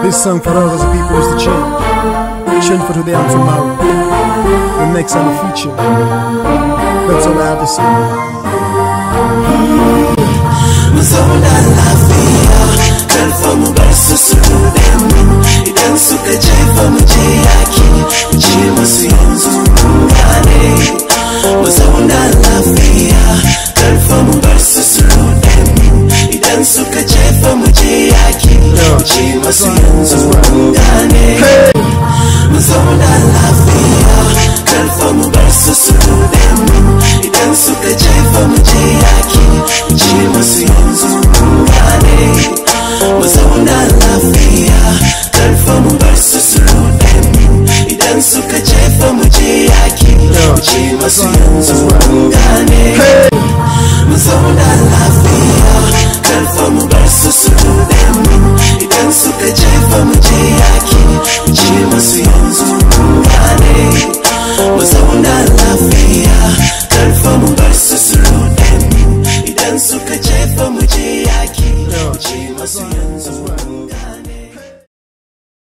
This song for us as a people is the change. Change for today and tomorrow. The next and the future. That's all I have to say. Mm -hmm. ce masu yanzu mun gane mu zauna lafiya karfa mu bar su su dube mu idan suka jefa mu je yaki ce masu yanzu mun gane mu zauna lafiya karfa mu bar su su dube mu idan suka jefa mu je yaki ce masu yanzu mun gane mu zauna lafiya karfa mu Paciencia.